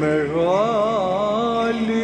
megali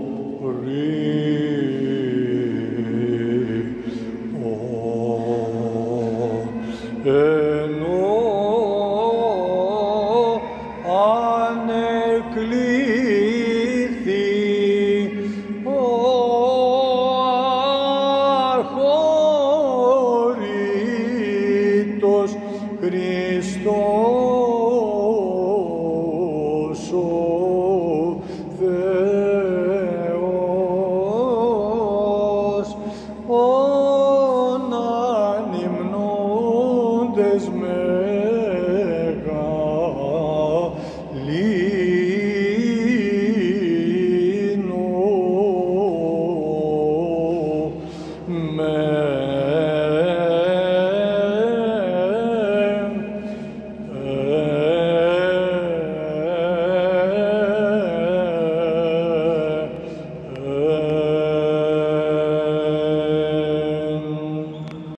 Uh... με και